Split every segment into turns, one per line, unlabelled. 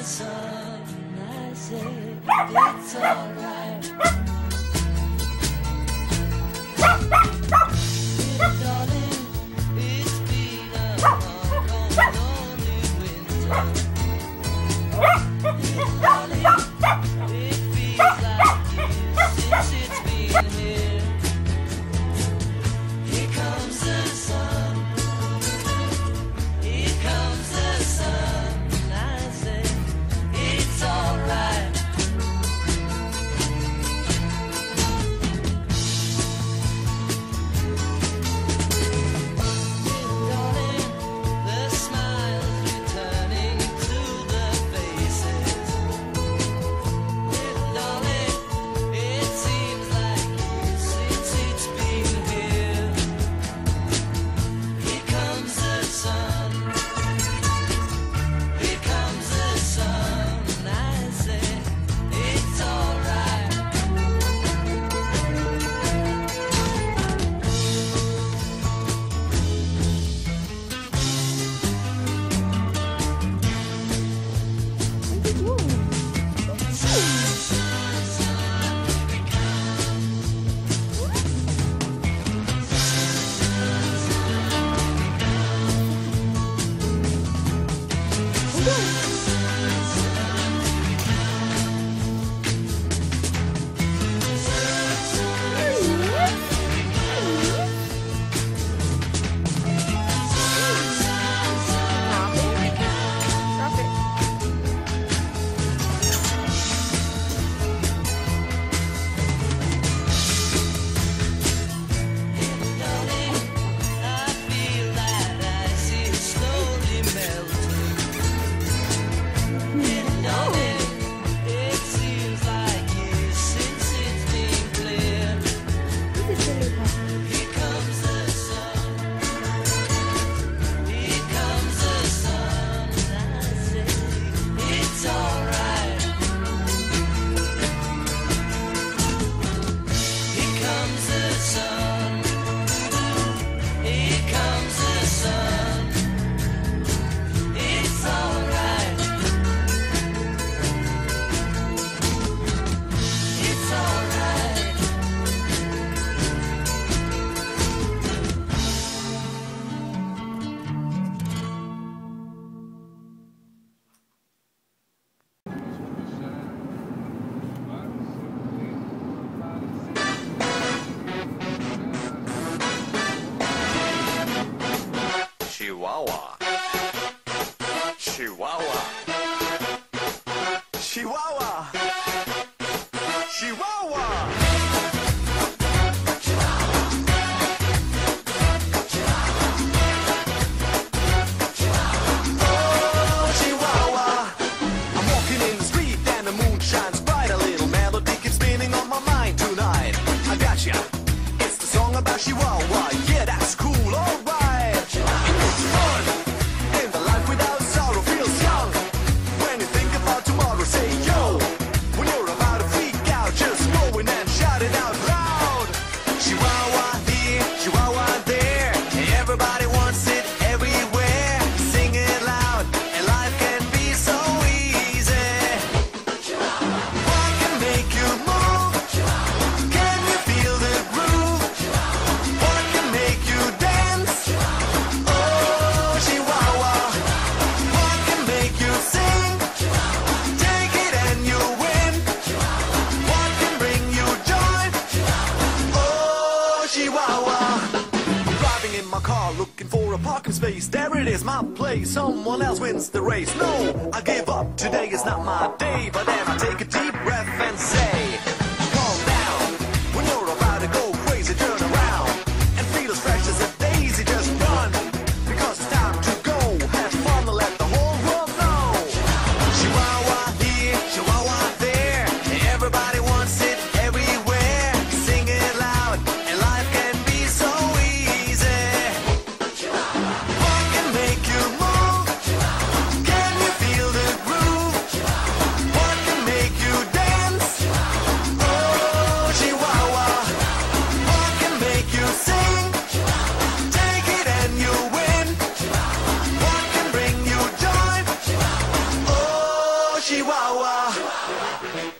it's alright.
someone else wins the race. No, I give up. Today is not my day, but Chihuahua.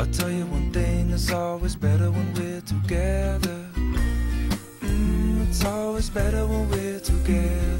I'll tell you one thing, it's always better when we're together. Mm, it's always better when we're together.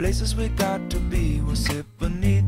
places we got to be. We'll sit beneath